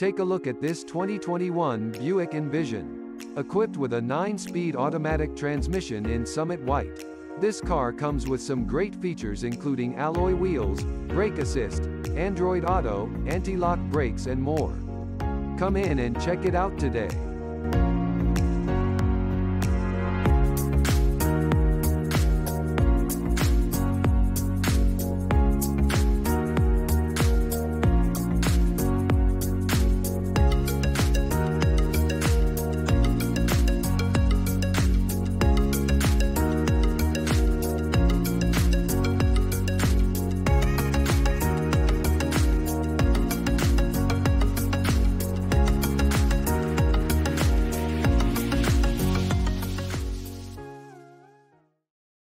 Take a look at this 2021 Buick Envision. Equipped with a 9-speed automatic transmission in Summit White. This car comes with some great features including alloy wheels, brake assist, Android Auto, anti-lock brakes and more. Come in and check it out today.